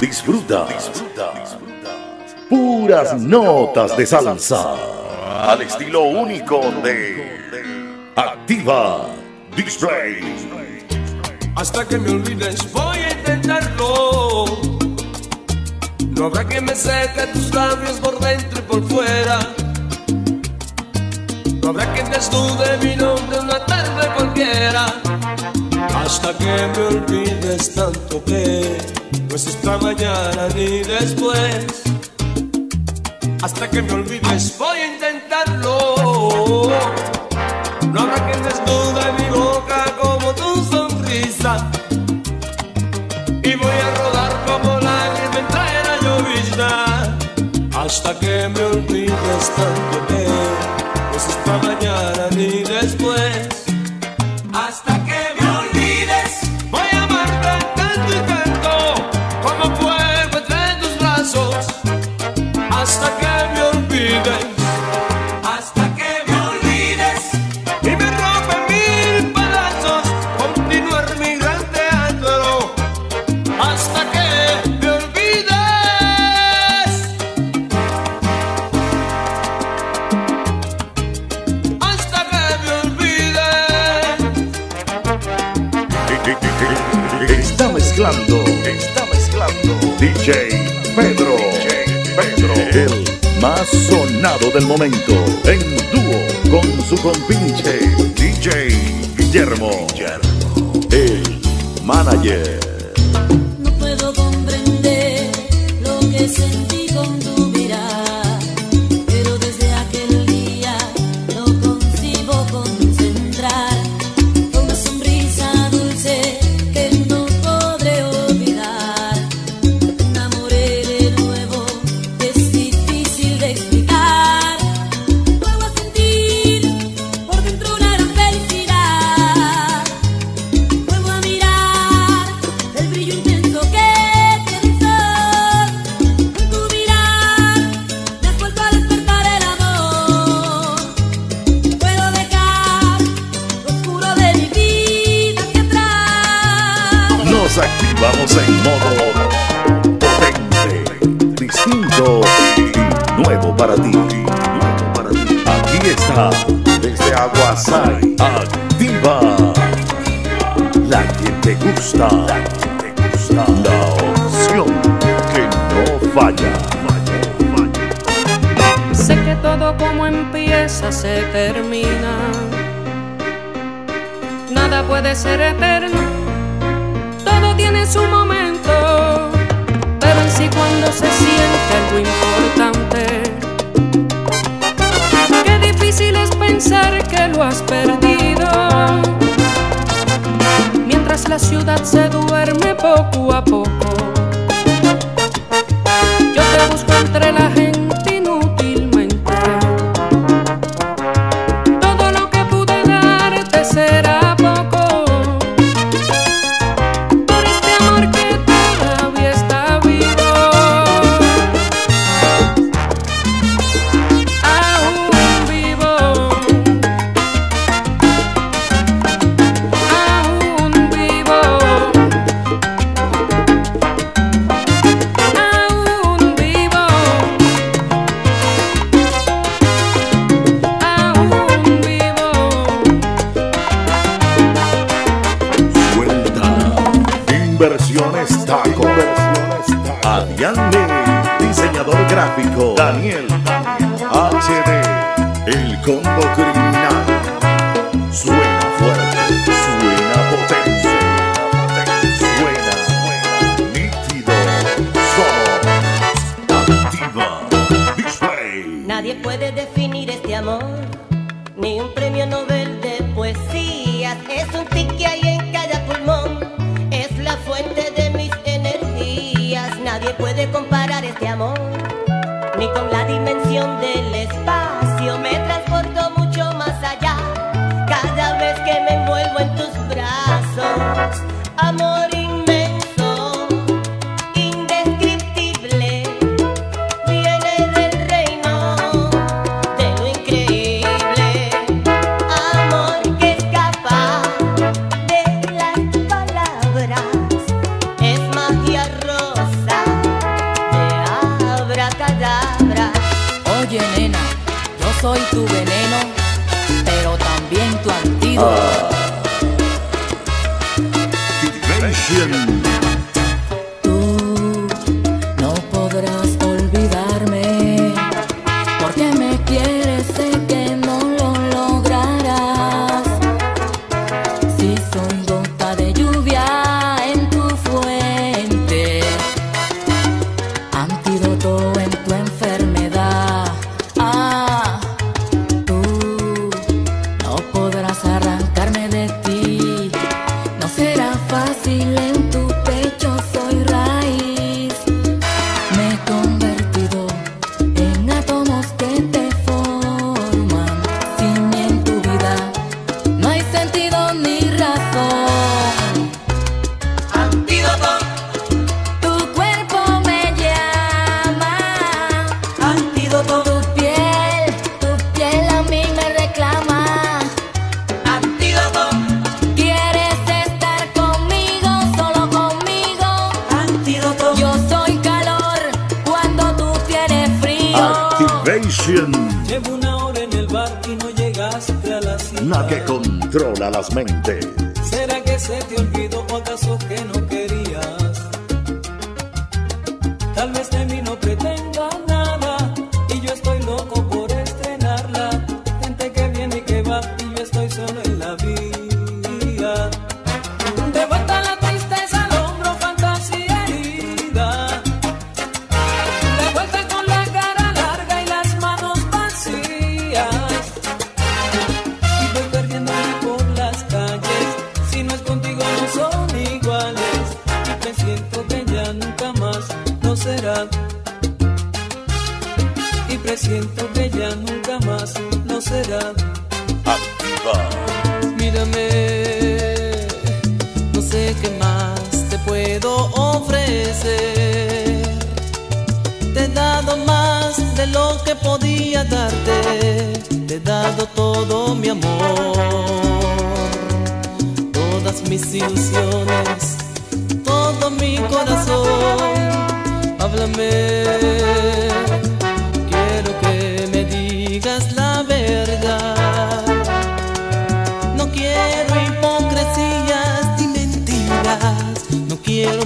Disfruta, disfruta, puras notas de salsa al estilo único de Activa Display. Hasta que me olvides voy a intentarlo. No habrá que me seque tus labios por dentro y por fuera. No habrá quien desnude mi nombre una tarde cualquiera. Hasta que me olvides tanto que no es esta mañana ni después. Hasta que me olvides voy a intentarlo. No habrá quien desnude mi boca como tu sonrisa. Y voy a rodar como lágrima entre la llovizna. Hasta que me olvides tanto que no es esta mañana ni después. El más sonado del momento, en dúo con su compinche DJ Guillermo, el manager. No puedo comprender lo que sentí con tu Activamos en modo potente, distinto y nuevo para ti. Nuevo para ti. Aquí está, desde Aguasay, activa. La que te gusta, la que te gusta, la opción que no falla. Sé que todo como empieza se termina. Nada puede ser eterno. Tiene su momento. Pero en sí cuando se siente algo importante. Qué difícil es pensar que lo has perdido. Mientras la ciudad se duerme poco a poco. Yo te busco entre la Inversiones Taco. Adiante. Diseñador gráfico. Daniel. HD. El combo criminal. Suena fuerte. Suena potente. Suena nítido. Somos Activa Display. Nadie puede definir este amor, puede comparar este amor, ni con la dimensión del controla las mentes. ¿Será que se te olvidó o acaso que no? ¿qué más te puedo ofrecer? Te he dado más de lo que podía darte, te he dado todo mi amor, todas mis ilusiones, todo mi corazón, háblame.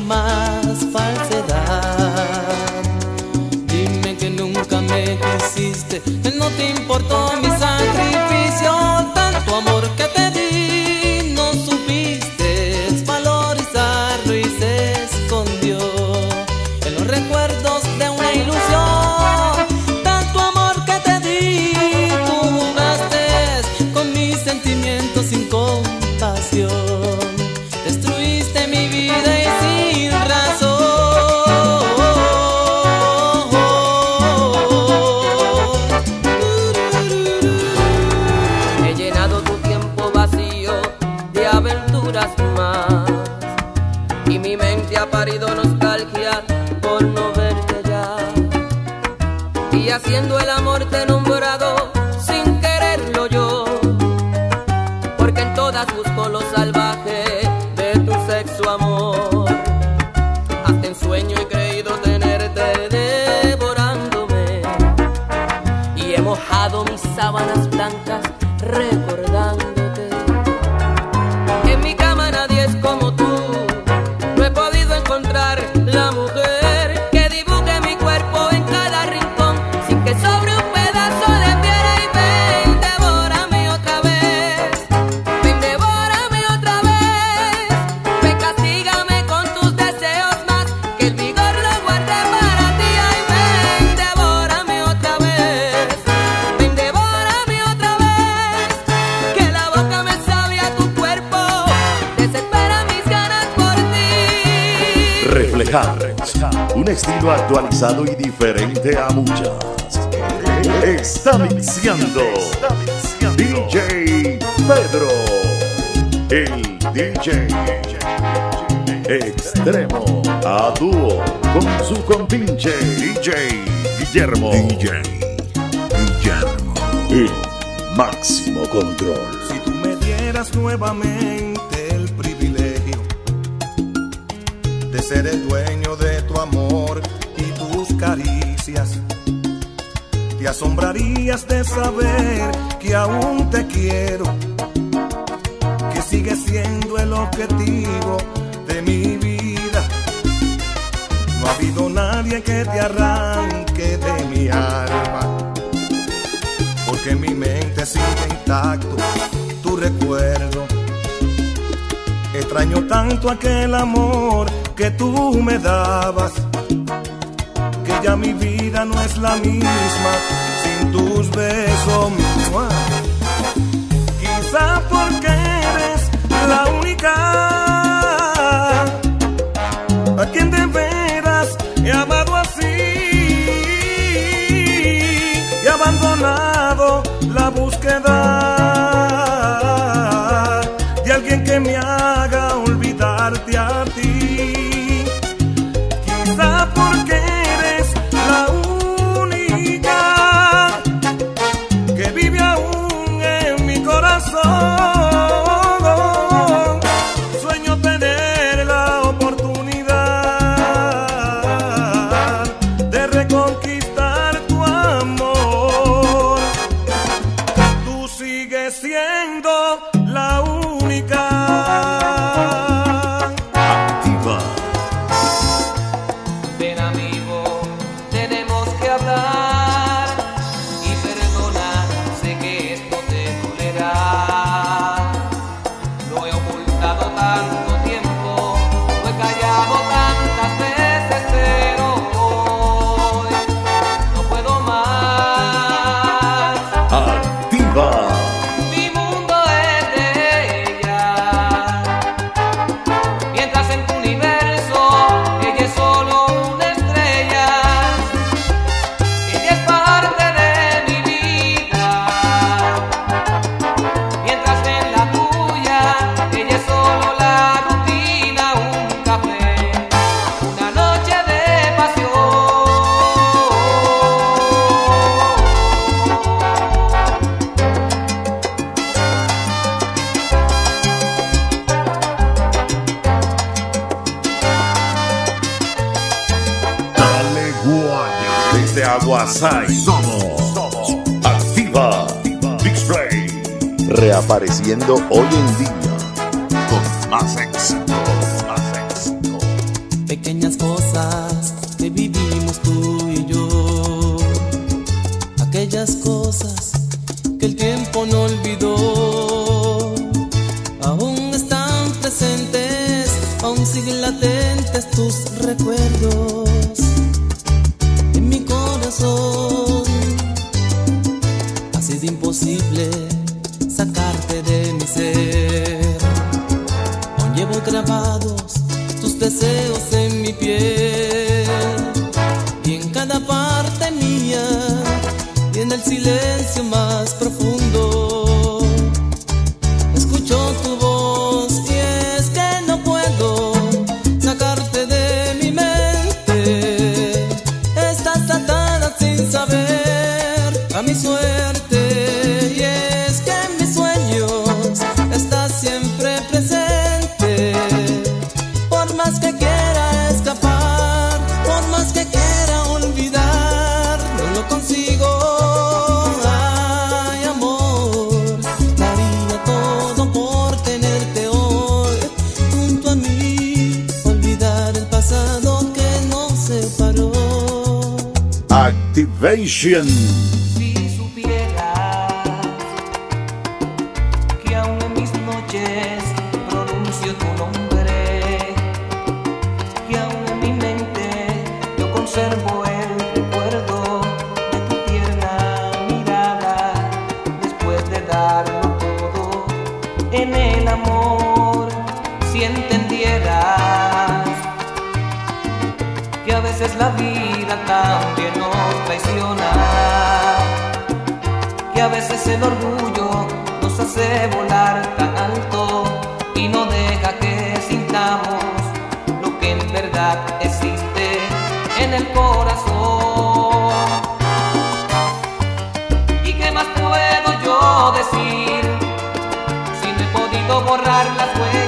más falsedad. Dime que nunca me quisiste, que no te importó mi sacrificio, tanto amor que te di, no supiste valorizarlo y se escondió en los recuerdos de mojado mis sábanas blancas recordando actualizado y diferente a muchas. Está mixeando DJ Pedro, el DJ extremo a dúo con su compinche DJ Guillermo. DJ Guillermo. El máximo control. Si tú me dieras nuevamente Ser el dueño de tu amor y tus caricias. Te asombrarías de saber que aún te quiero, que sigue siendo el objetivo de mi vida. No ha habido nadie que te arranque de mi alma, porque mi mente sigue intacto tu recuerdo. Extraño tanto aquel amor que tú me dabas, que ya mi vida no es la misma sin tus besos. Quizá porque eres la única a quien de Somos. Somos. Activa. Display. Reapareciendo hoy en día. Con más éxito. Más éxito. pequeñas cosas que vivimos tú y yo, aquellas cosas que el tiempo no olvidó, aún están presentes, aún siguen latentes tus recuerdos sacarte de mi ser. Aún llevo grabados tus deseos en mi piel y en cada parte mía y en el silencio más profundo. Salvation. Que a veces la vida también nos traiciona, que a veces el orgullo nos hace volar tan alto y no deja que sintamos lo que en verdad existe en el corazón. ¿Y qué más puedo yo decir si no he podido borrar las huellas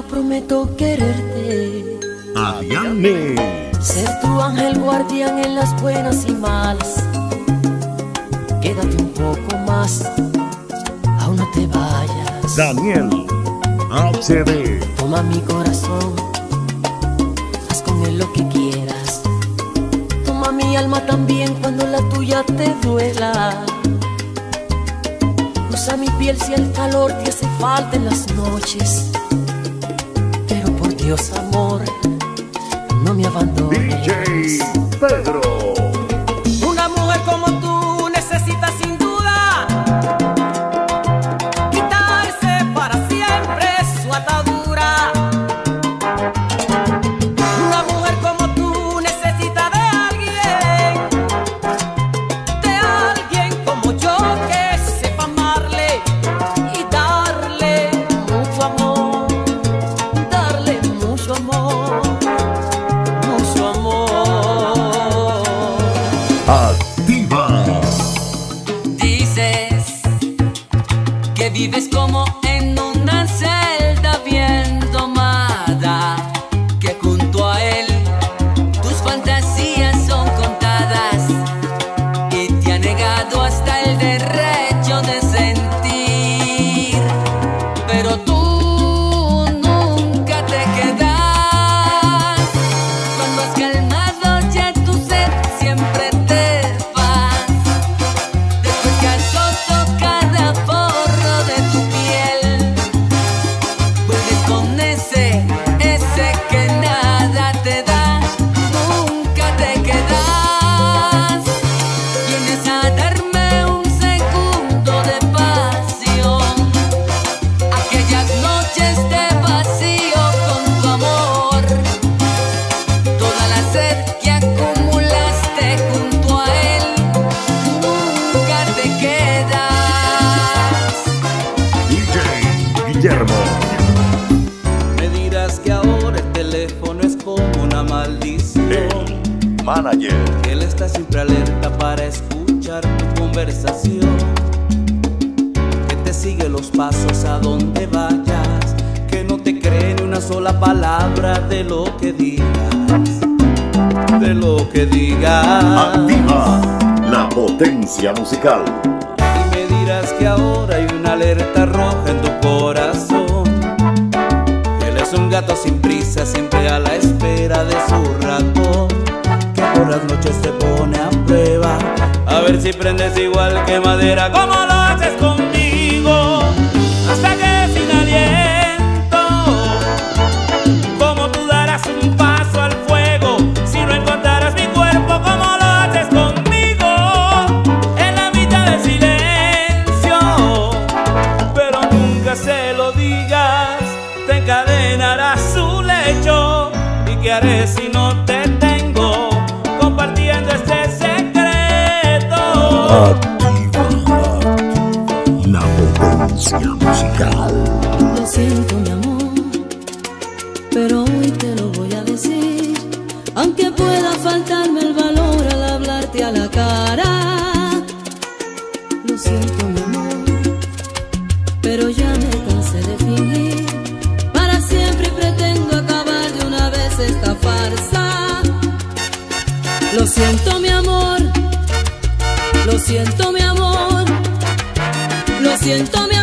yo prometo quererte. Ariane. Ser tu ángel guardián en las buenas y malas. Quédate un poco más, aún no te vayas. Daniel. HD. Toma mi corazón, haz con él lo que quieras. Toma mi alma también cuando la tuya te duela. Usa mi piel si el calor te hace falta en las noches. Dios, amor, no me abandones. DJ Pedro. Manager. Él está siempre alerta para escuchar tu conversación. Que te sigue los pasos a donde vayas. Que no te cree ni una sola palabra de lo que digas. De lo que digas. Activa. La potencia musical. Y me dirás que ahora hay una alerta roja en tu corazón. Él es un gato sin prisa, siempre a la espera de su ratón. Por las noches te pone a prueba. A ver si prendes igual que madera, como pero ya me cansé de fingir. Para siempre pretendo acabar de una vez esta farsa. Lo siento, mi amor, lo siento, mi amor. Lo siento, mi amor.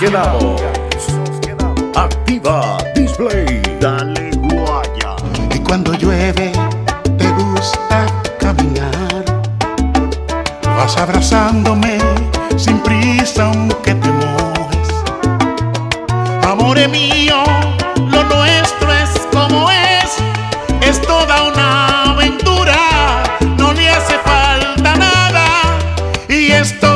Quedamos. Activa Disco play, dale guaya. Y cuando llueve te gusta caminar. Vas abrazándome sin prisa aunque te mojes. Amore mío, lo nuestro es como es. Es toda una aventura, no le hace falta nada. Y estoy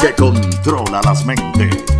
que controla las mentes.